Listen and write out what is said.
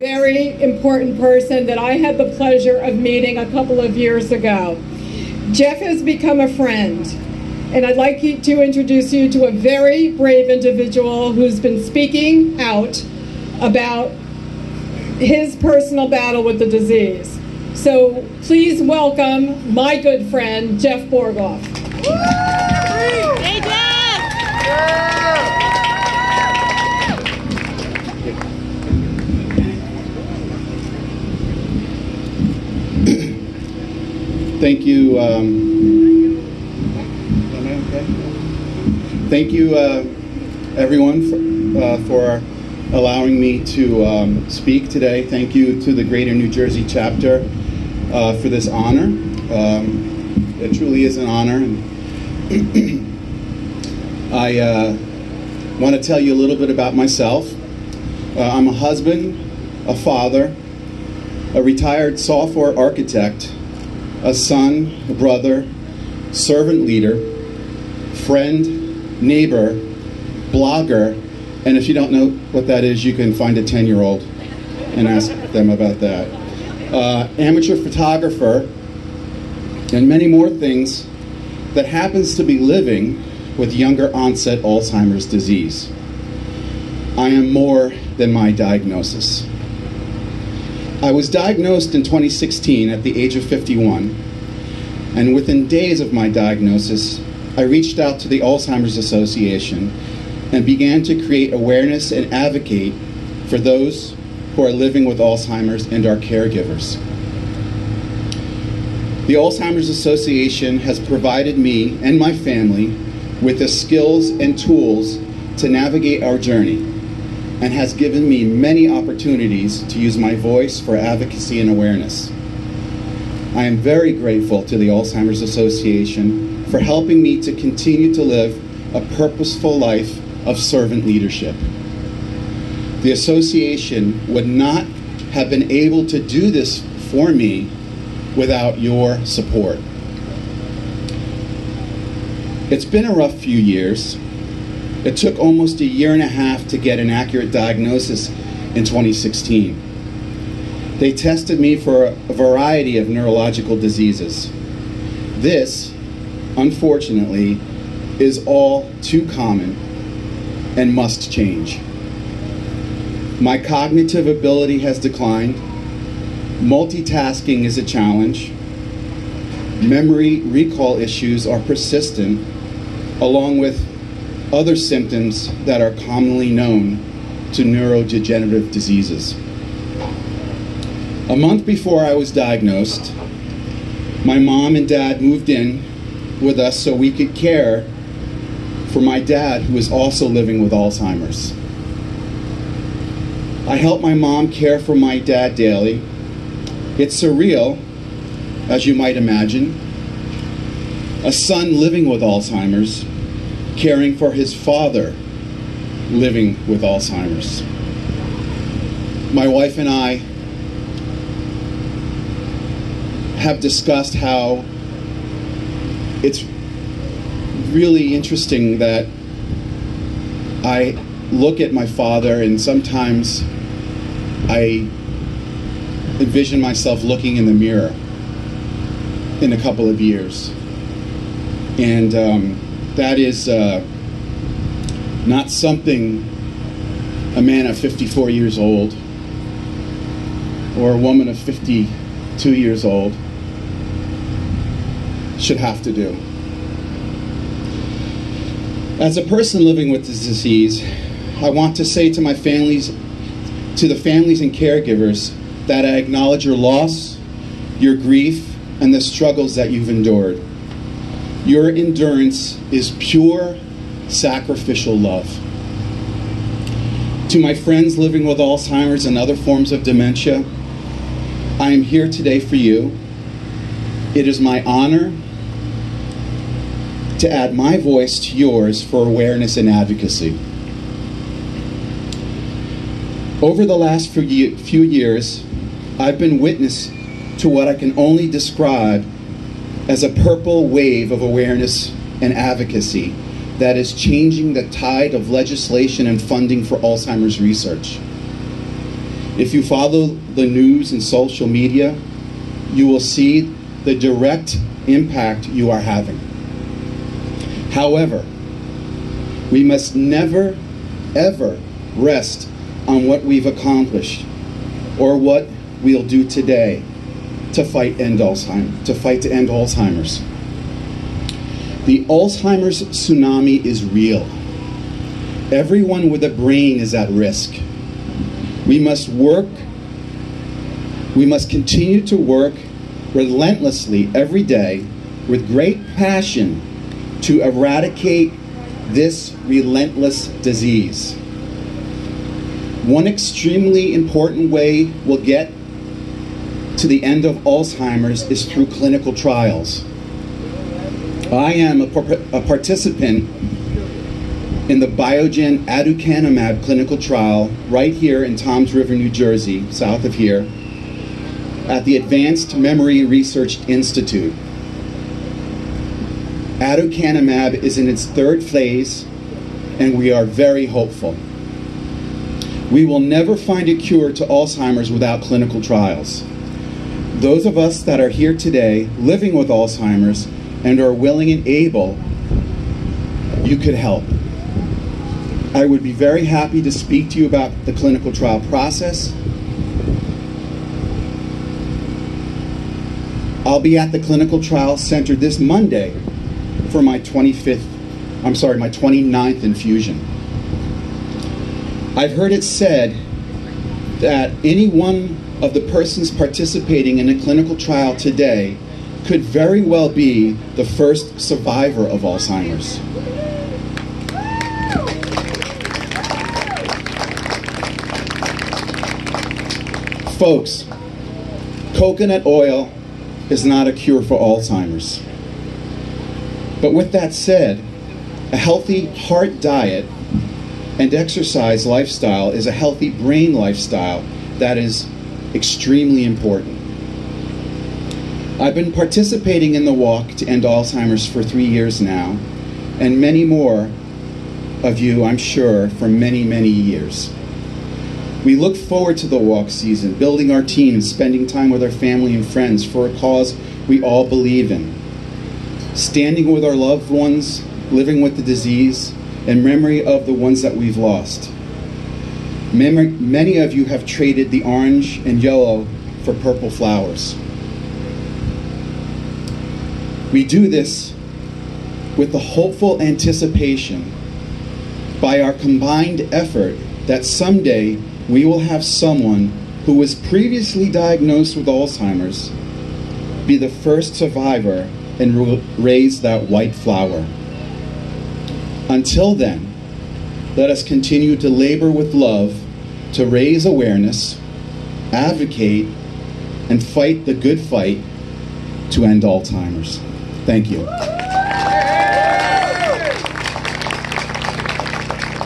very important person that I had the pleasure of meeting a couple of years ago. Jeff has become a friend, and I'd like to introduce you to a very brave individual who's been speaking out about his personal battle with the disease. So please welcome my good friend, Jeff Borghoff. Hey, Jeff! Thank you. Um? Thank you, uh, everyone, for, uh, for allowing me to um, speak today. Thank you to the Greater New Jersey chapter uh, for this honor. Um, it truly is an honor. And I uh, want to tell you a little bit about myself. Uh, I'm a husband, a father, a retired software architect a son, a brother, servant leader, friend, neighbor, blogger, and if you don't know what that is, you can find a 10 year old and ask them about that. Uh, amateur photographer, and many more things that happens to be living with younger onset Alzheimer's disease. I am more than my diagnosis. I was diagnosed in 2016 at the age of 51, and within days of my diagnosis, I reached out to the Alzheimer's Association and began to create awareness and advocate for those who are living with Alzheimer's and our caregivers. The Alzheimer's Association has provided me and my family with the skills and tools to navigate our journey and has given me many opportunities to use my voice for advocacy and awareness. I am very grateful to the Alzheimer's Association for helping me to continue to live a purposeful life of servant leadership. The association would not have been able to do this for me without your support. It's been a rough few years, it took almost a year and a half to get an accurate diagnosis in 2016. They tested me for a variety of neurological diseases. This, unfortunately, is all too common and must change. My cognitive ability has declined. Multitasking is a challenge. Memory recall issues are persistent, along with other symptoms that are commonly known to neurodegenerative diseases. A month before I was diagnosed, my mom and dad moved in with us so we could care for my dad, who was also living with Alzheimer's. I help my mom care for my dad daily. It's surreal, as you might imagine. A son living with Alzheimer's caring for his father living with Alzheimer's. My wife and I have discussed how it's really interesting that I look at my father and sometimes I envision myself looking in the mirror in a couple of years. And um, that is uh, not something a man of 54 years old or a woman of 52 years old should have to do. As a person living with this disease, I want to say to my families, to the families and caregivers, that I acknowledge your loss, your grief, and the struggles that you've endured. Your endurance is pure sacrificial love. To my friends living with Alzheimer's and other forms of dementia, I am here today for you. It is my honor to add my voice to yours for awareness and advocacy. Over the last few years, I've been witness to what I can only describe as a purple wave of awareness and advocacy that is changing the tide of legislation and funding for Alzheimer's research. If you follow the news and social media, you will see the direct impact you are having. However, we must never, ever rest on what we've accomplished or what we'll do today to fight end Alzheimer's, to fight to end Alzheimer's. The Alzheimer's tsunami is real. Everyone with a brain is at risk. We must work, we must continue to work relentlessly every day with great passion to eradicate this relentless disease. One extremely important way we'll get to the end of Alzheimer's is through clinical trials. I am a, a participant in the Biogen aducanumab clinical trial right here in Toms River, New Jersey, south of here, at the Advanced Memory Research Institute. Aducanumab is in its third phase, and we are very hopeful. We will never find a cure to Alzheimer's without clinical trials. Those of us that are here today living with Alzheimer's and are willing and able, you could help. I would be very happy to speak to you about the clinical trial process. I'll be at the clinical trial center this Monday for my 25th, I'm sorry, my 29th infusion. I've heard it said that any one of the persons participating in a clinical trial today could very well be the first survivor of Alzheimer's. Folks, coconut oil is not a cure for Alzheimer's. But with that said, a healthy heart diet and exercise lifestyle is a healthy brain lifestyle that is extremely important. I've been participating in the walk to end Alzheimer's for three years now, and many more of you, I'm sure, for many, many years. We look forward to the walk season, building our team and spending time with our family and friends for a cause we all believe in. Standing with our loved ones, living with the disease, and memory of the ones that we've lost. Many of you have traded the orange and yellow for purple flowers. We do this with the hopeful anticipation by our combined effort that someday we will have someone who was previously diagnosed with Alzheimer's be the first survivor and raise that white flower. Until then, let us continue to labor with love to raise awareness, advocate, and fight the good fight to end Alzheimer's. Thank you.